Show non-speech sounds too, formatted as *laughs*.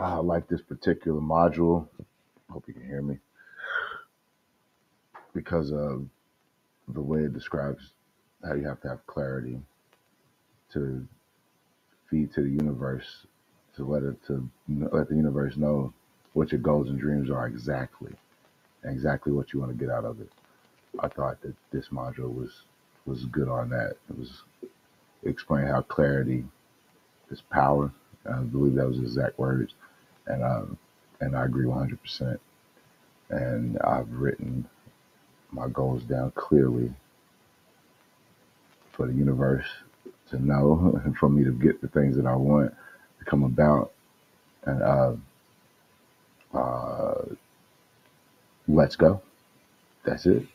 I like this particular module. Hope you can hear me because of the way it describes how you have to have clarity to feed to the universe to let it to let the universe know what your goals and dreams are exactly and exactly what you want to get out of it. I thought that this module was was good on that. It was explain how clarity is power. I believe that was exact words, and and I agree 100. percent And I've written my goals down clearly for the universe to know *laughs* and for me to get the things that I want to come about. And uh, uh, let's go. That's it.